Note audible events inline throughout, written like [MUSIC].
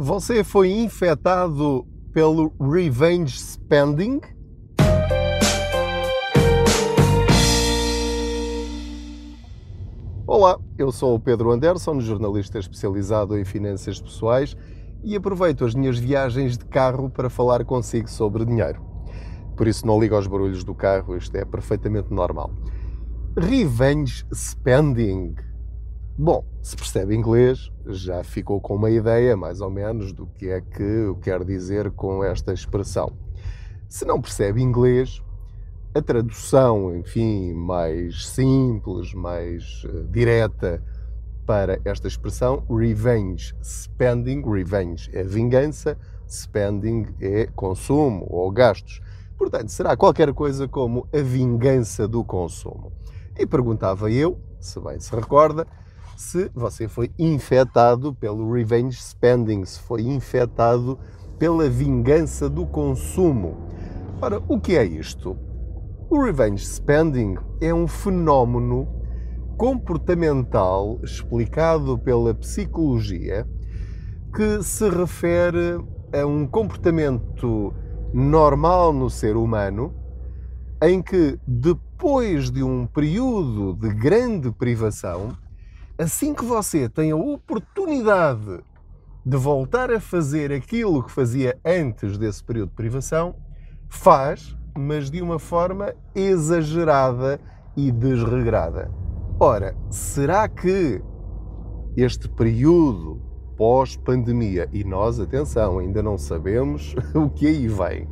Você foi infectado pelo revenge spending? Olá, eu sou o Pedro Anderson, jornalista especializado em finanças pessoais e aproveito as minhas viagens de carro para falar consigo sobre dinheiro. Por isso não ligo aos barulhos do carro, isto é perfeitamente normal. Revenge spending. Bom, se percebe inglês, já ficou com uma ideia, mais ou menos, do que é que eu quero dizer com esta expressão. Se não percebe inglês, a tradução, enfim, mais simples, mais uh, direta para esta expressão, revenge spending, revenge é vingança, spending é consumo ou gastos. Portanto, será qualquer coisa como a vingança do consumo. E perguntava eu, se bem se recorda, se você foi infectado pelo revenge spending, se foi infectado pela vingança do consumo. Ora, o que é isto? O revenge spending é um fenómeno comportamental explicado pela psicologia que se refere a um comportamento normal no ser humano em que depois de um período de grande privação, assim que você tem a oportunidade de voltar a fazer aquilo que fazia antes desse período de privação, faz mas de uma forma exagerada e desregrada. Ora, será que este período pós-pandemia, e nós, atenção, ainda não sabemos [LAUGHS] o que aí vem,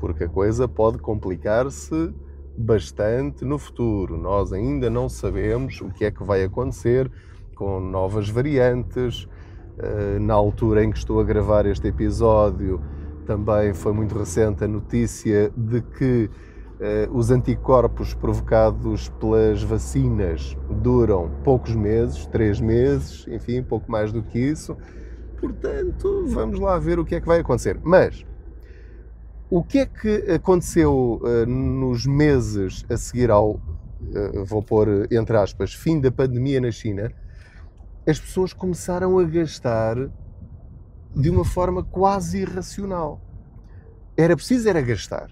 porque a coisa pode complicar-se bastante no futuro. Nós ainda não sabemos o que é que vai acontecer com novas variantes. Eh, na altura em que estou a gravar este episódio, também foi muito recente a notícia de que uh, os anticorpos provocados pelas vacinas duram poucos meses, três meses, enfim, pouco mais do que isso. Portanto, vamos lá ver o que é que vai acontecer. Mas o que é que aconteceu uh, nos meses a seguir ao, uh, vou pôr entre aspas, fim da pandemia na China? As pessoas começaram a gastar de uma forma quase irracional. Era preciso era gastar.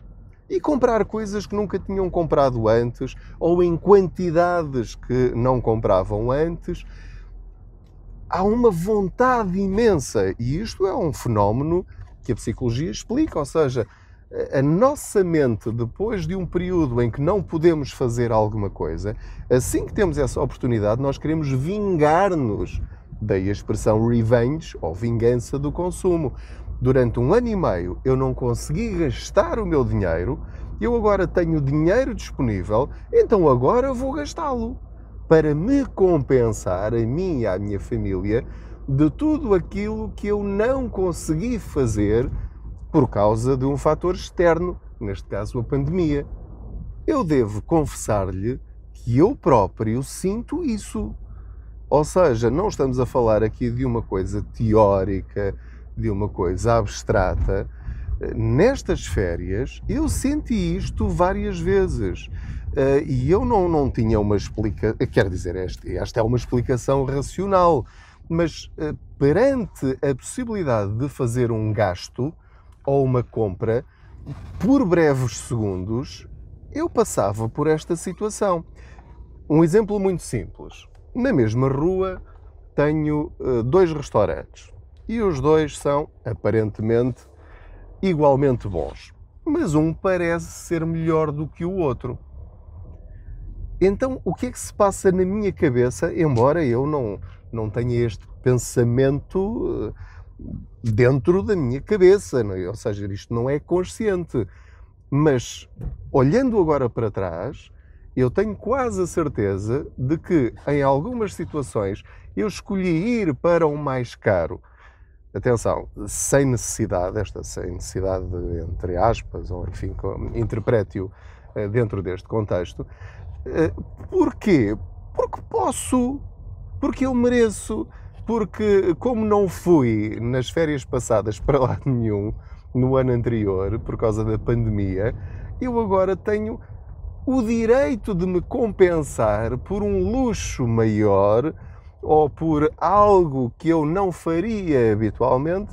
E comprar coisas que nunca tinham comprado antes ou em quantidades que não compravam antes. Há uma vontade imensa e isto é um fenómeno que a psicologia explica, ou seja, a nossa mente, depois de um período em que não podemos fazer alguma coisa, assim que temos essa oportunidade, nós queremos vingar-nos Daí a expressão revenge ou vingança do consumo. Durante um ano e meio eu não consegui gastar o meu dinheiro, eu agora tenho dinheiro disponível, então agora vou gastá-lo para me compensar a mim e à minha família de tudo aquilo que eu não consegui fazer por causa de um fator externo, neste caso a pandemia. Eu devo confessar-lhe que eu próprio sinto isso. Ou seja, não estamos a falar aqui de uma coisa teórica, de uma coisa abstrata. Nestas férias eu senti isto várias vezes. Uh, e eu não, não tinha uma explicação, quer dizer, esta, esta é uma explicação racional, mas uh, perante a possibilidade de fazer um gasto ou uma compra, por breves segundos, eu passava por esta situação. Um exemplo muito simples. Na mesma rua tenho uh, dois restaurantes e os dois são aparentemente igualmente bons, mas um parece ser melhor do que o outro. Então, o que é que se passa na minha cabeça, embora eu não, não tenha este pensamento uh, dentro da minha cabeça, é? ou seja, isto não é consciente, mas olhando agora para trás, eu tenho quase a certeza de que em algumas situações eu escolhi ir para o mais caro. Atenção, sem necessidade, esta sem necessidade, entre aspas, ou enfim, interprete-o eh, dentro deste contexto. Eh, porquê? Porque posso, porque eu mereço, porque como não fui nas férias passadas para lado nenhum no ano anterior, por causa da pandemia, eu agora tenho o direito de me compensar por um luxo maior ou por algo que eu não faria habitualmente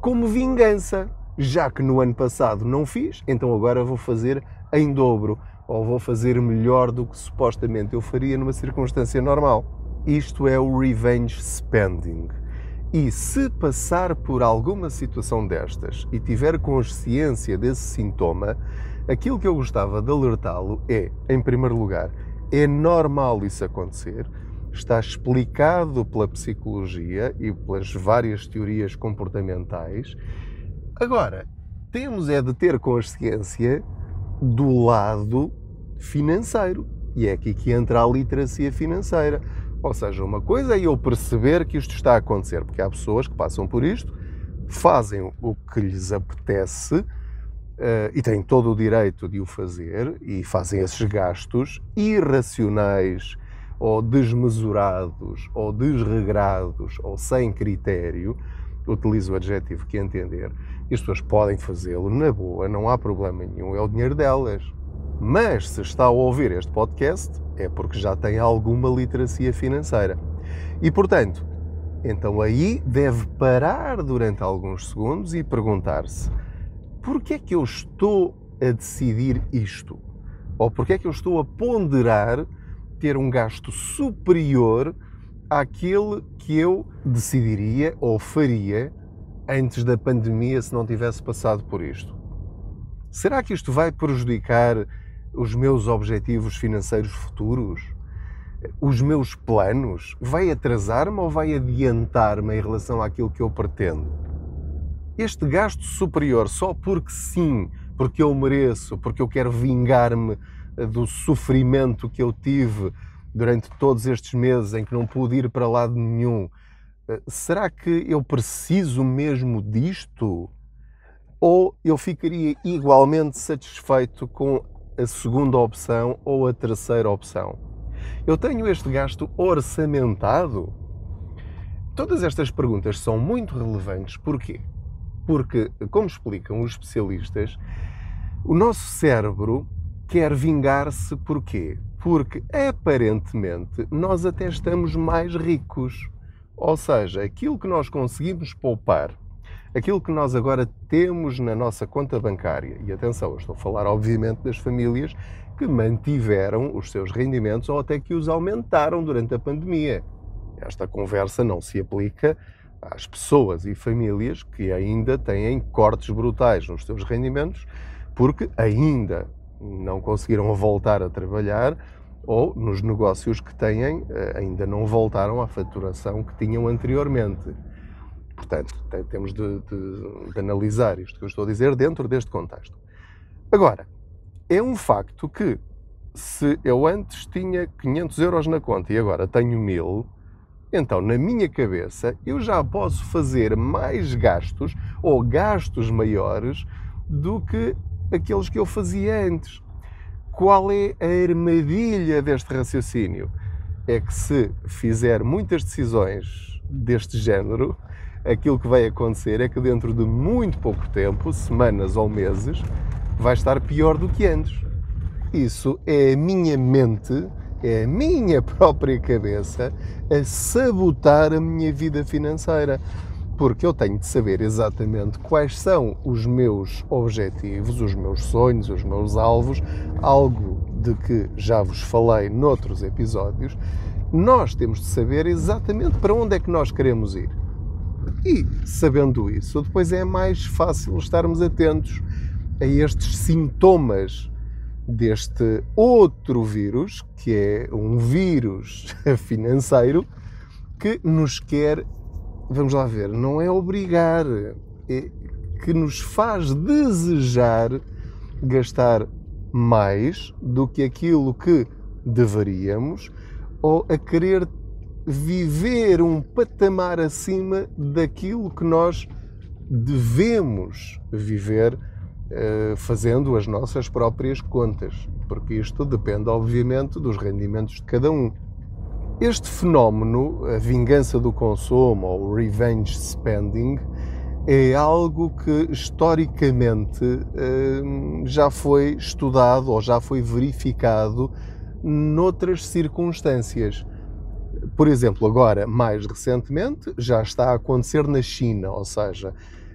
como vingança. Já que no ano passado não fiz, então agora vou fazer em dobro ou vou fazer melhor do que supostamente eu faria numa circunstância normal. Isto é o revenge spending. E se passar por alguma situação destas e tiver consciência desse sintoma, aquilo que eu gostava de alertá-lo é, em primeiro lugar, é normal isso acontecer, está explicado pela psicologia e pelas várias teorias comportamentais. Agora, temos é de ter consciência do lado financeiro. E é aqui que entra a literacia financeira. Ou seja, uma coisa é eu perceber que isto está a acontecer, porque há pessoas que passam por isto, fazem o que lhes apetece uh, e têm todo o direito de o fazer e fazem esses gastos irracionais ou desmesurados ou desregrados ou sem critério, utilizo o adjetivo que entender, e as pessoas podem fazê-lo na boa, não há problema nenhum, é o dinheiro delas. Mas se está a ouvir este podcast, é porque já tem alguma literacia financeira. E portanto, então aí deve parar durante alguns segundos e perguntar-se: porquê é que eu estou a decidir isto? Ou porquê é que eu estou a ponderar ter um gasto superior àquele que eu decidiria ou faria antes da pandemia se não tivesse passado por isto? Será que isto vai prejudicar os meus objetivos financeiros futuros? Os meus planos? Vai atrasar-me ou vai adiantar-me em relação àquilo que eu pretendo? Este gasto superior só porque sim, porque eu mereço, porque eu quero vingar-me do sofrimento que eu tive durante todos estes meses em que não pude ir para lado nenhum, eh, será que eu preciso mesmo disto? Ou eu ficaria igualmente satisfeito com a segunda opção ou a terceira opção? Eu tenho este gasto orçamentado? Todas estas perguntas são muito relevantes. Porquê? Porque, como explicam os especialistas, o nosso cérebro quer vingar-se porquê? Porque aparentemente nós até estamos mais ricos. Ou seja, aquilo que nós conseguimos poupar, aquilo que nós agora temos na nossa conta bancária, e atenção, eu estou a falar obviamente das famílias que mantiveram os seus rendimentos ou até que os aumentaram durante a pandemia. Esta conversa não se aplica às pessoas e famílias que ainda têm cortes brutais nos seus rendimentos porque ainda não conseguiram voltar a trabalhar ou nos negócios que têm eh, ainda não voltaram à faturação que tinham anteriormente. Portanto, temos de, de, de, analisar isto que eu estou a dizer dentro deste contexto. Agora, é um facto que se eu antes tinha 500 euros na conta e agora tenho 1000, então na minha cabeça eu já posso fazer mais gastos ou gastos maiores do que aqueles que eu fazia antes. Qual é a armadilha deste raciocínio? É que se fizer muitas decisões deste género, aquilo que vai acontecer é que dentro de muito pouco tempo, semanas ou meses, vai estar pior do que antes. Isso é a minha mente, é a minha própria cabeça a sabotar a minha vida financeira porque eu tenho de saber exatamente quais são os meus objetivos, os meus sonhos, os meus alvos, algo de que já vos falei noutros episódios. Nós temos de saber exatamente para onde é que nós queremos ir. E, sabendo isso, depois é mais fácil estarmos atentos a estes sintomas deste outro vírus, que é um vírus [LAUGHS] financeiro, que nos quer vamos lá ver, não é obrigar, é que nos faz desejar gastar mais do que aquilo que deveríamos ou a querer viver um patamar acima daquilo que nós devemos viver eh, fazendo as nossas próprias contas, porque isto depende, obviamente, dos rendimentos de cada um. Este fenómeno, a vingança do consumo ou revenge spending, é algo que historicamente hum, já foi estudado ou já foi verificado noutras circunstâncias. Por exemplo, agora, mais recentemente, já está a acontecer na China, ou seja,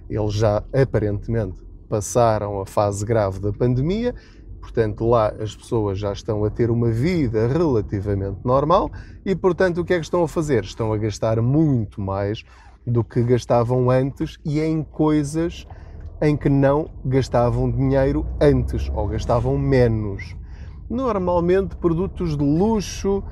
eles já aparentemente passaram a fase grave da pandemia, portanto lá as pessoas já estão a ter uma vida relativamente normal e, portanto, o que é que estão a fazer? Estão a gastar muito mais do que gastavam antes e em coisas em que não gastavam dinheiro antes ou gastavam menos. Normalmente produtos de luxo,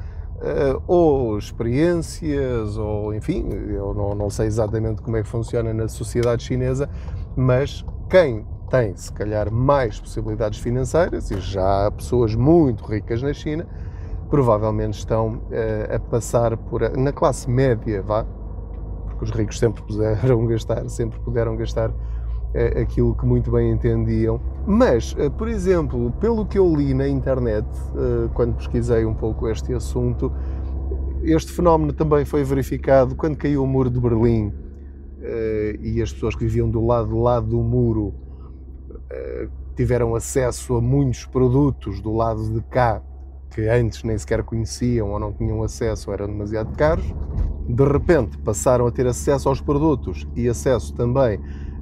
ou experiências, ou enfim, eu não, não, sei exatamente como é que funciona na sociedade chinesa, mas quem tem se calhar mais possibilidades financeiras, e já há pessoas muito ricas na China, provavelmente estão uh, a passar por, na classe média, vá, porque os ricos sempre puderam [LAUGHS] gastar, sempre puderam gastar uh, aquilo que muito bem entendiam. Mas, uh, por exemplo, pelo que eu li na internet, quando pesquisei um pouco este assunto, este fenómeno também foi verificado quando caiu o muro de Berlim e as pessoas que viviam do lado de lado do muro tiveram acesso a muitos produtos do lado de cá que antes nem sequer conheciam ou não tinham acesso, eram demasiado caros, de repente passaram a ter acesso aos produtos e acesso também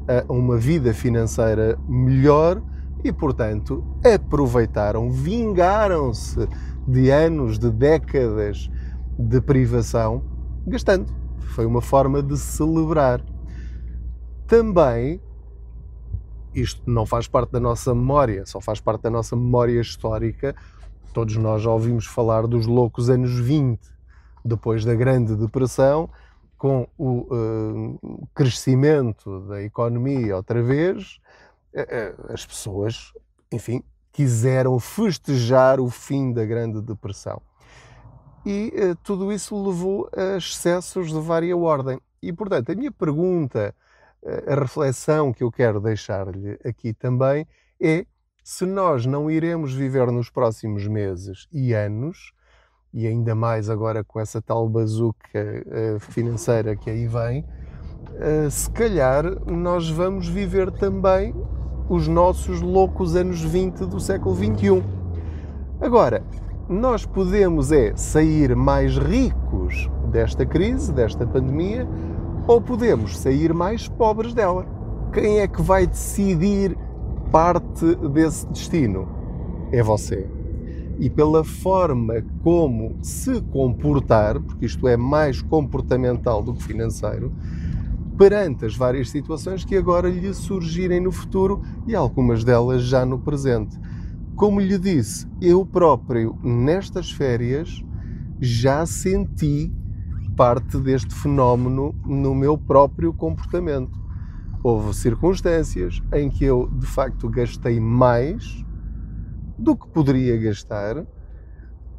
a uma vida financeira melhor e, portanto, aproveitaram, vingaram-se de anos, de décadas de privação, gastando. Foi uma forma de celebrar. Também, isto não faz parte da nossa memória, só faz parte da nossa memória histórica, Todos nós já ouvimos falar dos loucos anos 20, depois da Grande Depressão, com o uh, crescimento da economia outra vez, as pessoas, enfim, quiseram festejar o fim da Grande Depressão. E uh, tudo isso levou a excessos de vária ordem. E, portanto, a minha pergunta, a reflexão que eu quero deixar-lhe aqui também é se nós não iremos viver nos próximos meses e anos, e ainda mais agora com essa tal bazuca uh, financeira que aí vem, se calhar nós vamos viver também os nossos loucos anos 20 do século 21. Agora, nós podemos é sair mais ricos desta crise, desta pandemia, ou podemos sair mais pobres dela. Quem é que vai decidir parte desse destino é você. E pela forma como se comportar, porque isto é mais comportamental do que financeiro, perante as várias situações que agora lhe surgirem no futuro e algumas delas já no presente. Como lhe disse, eu próprio, nestas férias, já senti parte deste fenómeno no meu próprio comportamento houve circunstâncias em que eu de facto gastei mais do que poderia gastar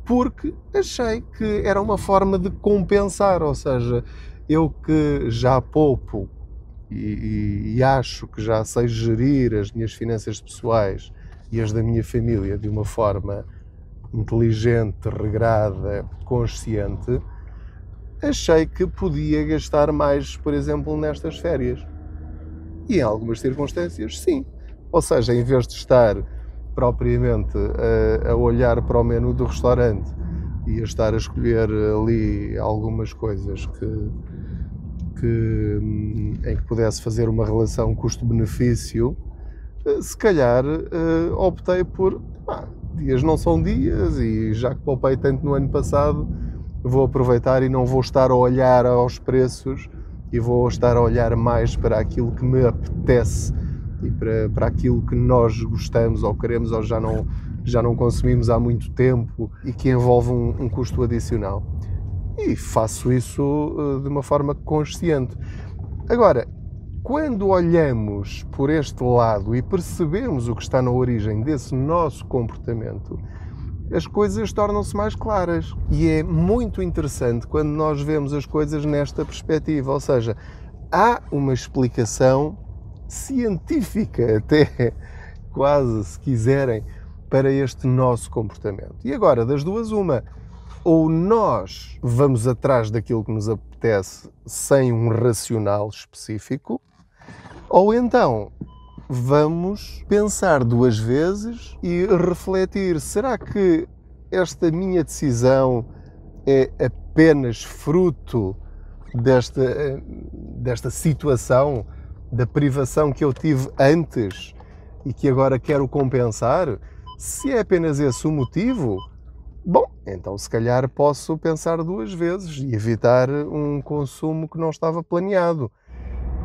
porque achei que era uma forma de compensar, ou seja, eu que já poupo e, e, acho que já sei gerir as minhas finanças pessoais e as da minha família de uma forma inteligente, regrada, consciente, achei que podia gastar mais, por exemplo, nestas férias. E em algumas circunstâncias, sim. Ou seja, em vez de estar propriamente a, a olhar para o menu do restaurante e a estar a escolher ali algumas coisas que, que em que pudesse fazer uma relação custo-benefício, eh, se calhar eh, optei por dias não são dias e já que poupei tanto no ano passado, vou aproveitar e não vou estar a olhar aos preços e vou estar a olhar mais para aquilo que me apetece e para, para aquilo que nós gostamos ou queremos ou já não, já não consumimos há muito tempo e que envolve um, um custo adicional. E faço isso uh, de uma forma consciente. Agora, quando olhamos por este lado e percebemos o que está na origem desse nosso comportamento, as coisas tornam-se mais claras. E é muito interessante quando nós vemos as coisas nesta perspectiva, ou seja, há uma explicação científica, até quase, se quiserem, para este nosso comportamento. E agora, das duas, uma. Ou nós vamos atrás daquilo que nos apetece sem um racional específico, ou então vamos pensar duas vezes e refletir: será que esta minha decisão é apenas fruto desta, desta situação da privação que eu tive antes e que agora quero compensar, se é apenas esse o motivo, bom, então se calhar posso pensar duas vezes e evitar um consumo que não estava planeado.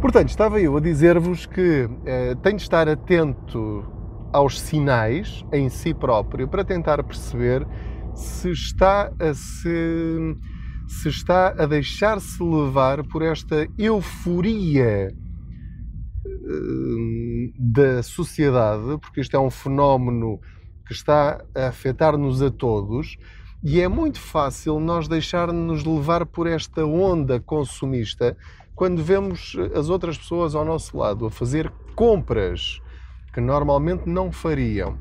Portanto, estava eu a dizer-vos que eh, tenho de estar atento aos sinais em si próprio para tentar perceber se está a se, se está a deixar-se levar por esta euforia eh, da sociedade, porque isto é um fenómeno que está a afetar-nos a todos e é muito fácil nós deixar-nos levar por esta onda consumista quando vemos as outras pessoas ao nosso lado a fazer compras que normalmente não fariam,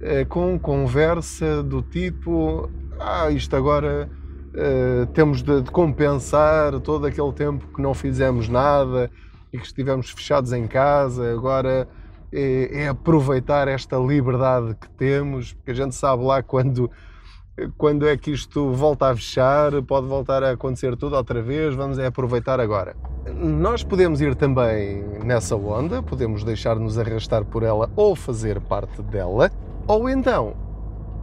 eh, com conversa do tipo: Ah, isto agora uh, temos de, de, compensar todo aquele tempo que não fizemos nada e que estivemos fechados em casa, agora é, é aproveitar esta liberdade que temos, porque a gente sabe lá quando quando é que isto volta a fechar, pode voltar a acontecer tudo outra vez, vamos é aproveitar agora. Nós podemos ir também nessa onda, podemos deixar-nos arrastar por ela ou fazer parte dela, ou então,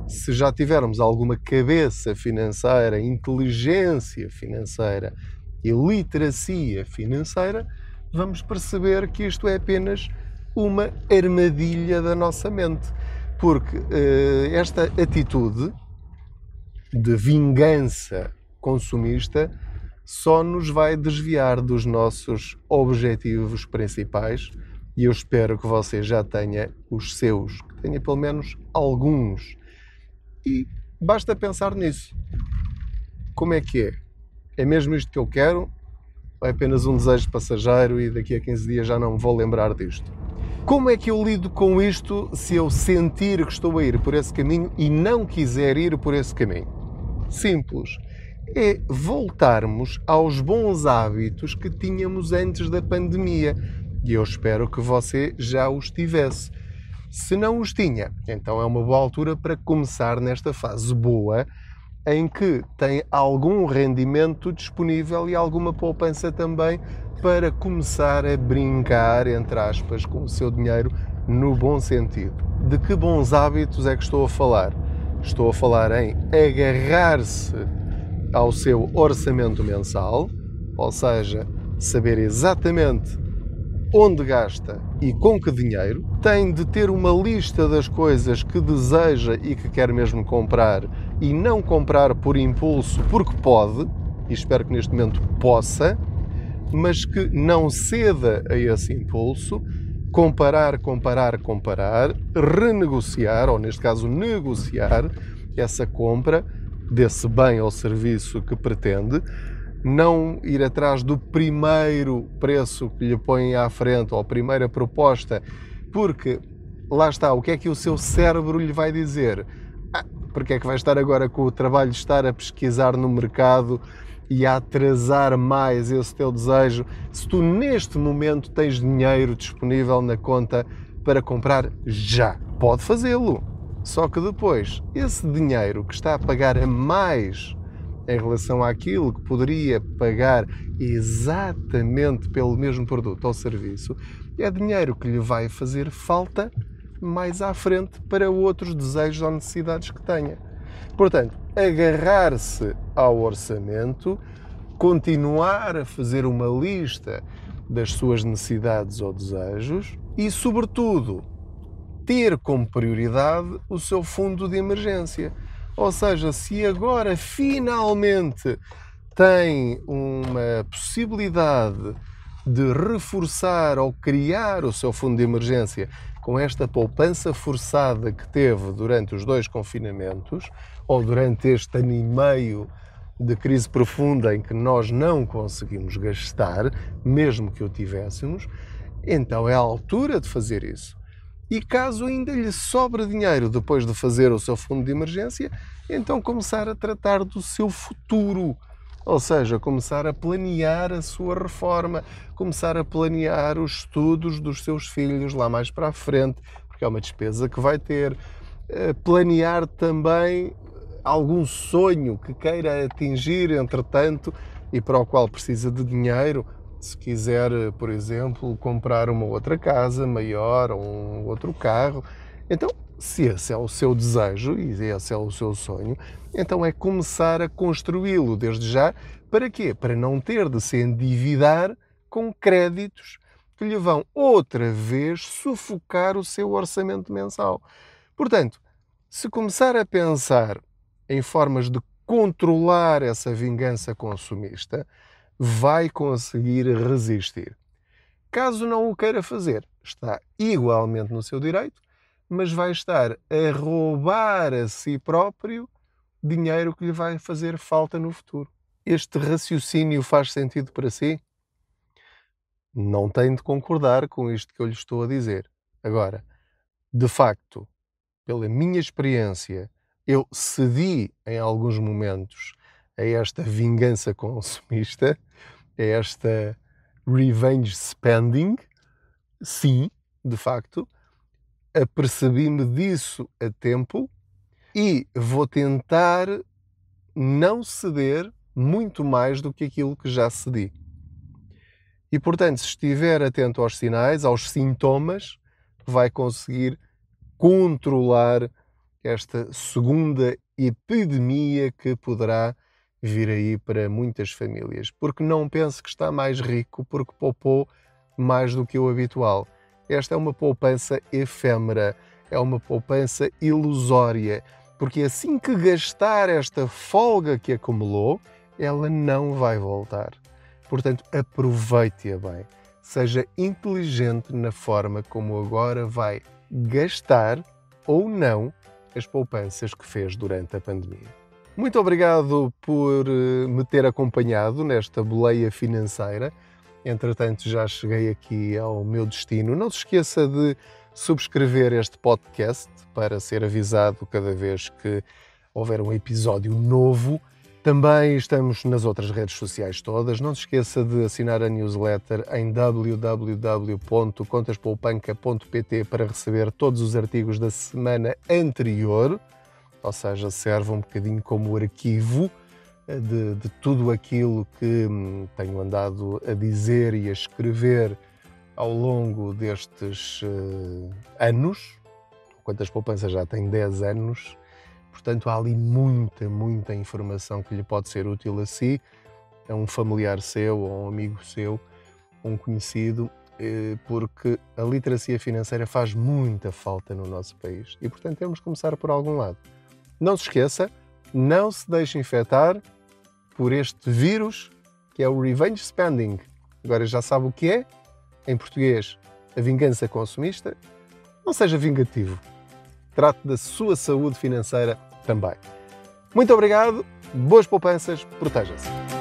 se já tivermos alguma cabeça financeira, inteligência financeira e literacia financeira, vamos perceber que isto é apenas uma armadilha da nossa mente. Porque uh, esta atitude de vingança consumista só nos vai desviar dos nossos objetivos principais e eu espero que você já tenha os seus, que tenha pelo menos alguns. E basta pensar nisso. Como é que é? É mesmo isto que eu quero? Ou é apenas um desejo passageiro e daqui a 15 dias já não vou lembrar disto? Como é que eu lido com isto se eu sentir que estou a ir por esse caminho e não quiser ir por esse caminho? simples. É voltarmos aos bons hábitos que tínhamos antes da pandemia. E eu espero que você já os tivesse. Se não os tinha, então é uma boa altura para começar nesta fase boa em que tem algum rendimento disponível e alguma poupança também para começar a brincar, entre aspas, com o seu dinheiro no bom sentido. De que bons hábitos é que estou a falar? Estou a falar em agarrar-se ao seu orçamento mensal, ou seja, saber exatamente onde gasta e com que dinheiro, tem de ter uma lista das coisas que deseja e que quer mesmo comprar e não comprar por impulso porque pode, e espero que neste momento possa, mas que não ceda a esse impulso comparar, comparar, comparar, renegociar, ou neste caso negociar, essa compra desse bem ou serviço que pretende, não ir atrás do primeiro preço que lhe põem à frente ou a primeira proposta, porque lá está, o que é que o seu cérebro lhe vai dizer? Porque é que vai estar agora com o trabalho de estar a pesquisar no mercado e a atrasar mais esse teu desejo, se tu neste momento tens dinheiro disponível na conta para comprar já. Pode fazê-lo. Só que depois, esse dinheiro que está a pagar a mais em relação àquilo que poderia pagar exatamente pelo mesmo produto ou serviço, é dinheiro que lhe vai fazer falta mais à frente para outros desejos ou necessidades que tenha. Portanto, agarrar-se ao orçamento, continuar a fazer uma lista das suas necessidades ou desejos e, sobretudo, ter como prioridade o seu fundo de emergência. Ou seja, se agora finalmente tem uma possibilidade de reforçar ou criar o seu fundo de emergência com esta poupança forçada que teve durante os dois confinamentos, ou durante este ano e meio de crise profunda em que nós não conseguimos gastar, mesmo que o tivéssemos, então é a altura de fazer isso. E caso ainda lhe sobre dinheiro depois de fazer o seu fundo de emergência, então começar a tratar do seu futuro. Ou seja, começar a planear a sua reforma, começar a planear os estudos dos seus filhos lá mais para a frente, porque é uma despesa que vai ter. Eh, planear também algum sonho que queira atingir, entretanto, e para o qual precisa de dinheiro, Se quiser, por exemplo, comprar uma outra casa maior ou um outro carro, então, se esse é o seu desejo e esse é o seu sonho, então é começar a construí-lo desde já. Para quê? Para não ter de se endividar com créditos que lhe vão outra vez sufocar o seu orçamento mensal. Portanto, se começar a pensar em formas de controlar essa vingança consumista, vai conseguir resistir. Caso não o queira fazer, está igualmente no seu direito, mas vai estar a roubar a si próprio dinheiro que lhe vai fazer falta no futuro. Este raciocínio faz sentido para si? Não tem de concordar com isto que eu lhe estou a dizer. Agora, de facto, pela minha experiência, eu cedi em alguns momentos a esta vingança [LAUGHS] consumista, a esta revenge spending. Sim, de facto, apercebi-me disso a tempo e vou tentar não ceder muito mais do que aquilo que já cedi. E portanto, se estiver atento aos sinais, aos sintomas, vai conseguir controlar esta segunda epidemia que poderá vir aí para muitas famílias. Porque não pense que está mais rico porque poupou mais do que o habitual. Esta é uma poupança efêmera, é uma poupança ilusória, porque assim que gastar esta folga que acumulou, ela não vai voltar. Portanto, aproveite-a bem. Seja inteligente na forma como agora vai gastar ou não as poupanças que fez durante a pandemia. Muito obrigado por eh, me ter acompanhado nesta boleia financeira. Entretanto, já cheguei aqui ao meu destino. Não se esqueça de subscrever este podcast para ser avisado cada vez que houver um episódio novo. Também estamos nas outras redes sociais todas. Não se esqueça de assinar a newsletter em www.contaspoupanca.pt para receber todos os artigos da semana anterior, ou seja, serve um bocadinho como arquivo de, de tudo aquilo que hum, tenho andado a dizer e a escrever ao longo destes uh, anos. Quantas poupanças já tem 10 anos Portanto, há ali muita, muita informação que lhe pode ser útil a si, a um familiar seu, ou um amigo seu, um conhecido, eh, porque a literacia financeira faz muita falta no nosso país e, portanto, temos que começar por algum lado. Não se esqueça, não se deixe infectar por este vírus que é o revenge spending. Agora já sabe o que é, em português, a vingança consumista. Não seja vingativo. Trate da sua saúde financeira também. Muito obrigado, boas poupanças, proteja-se.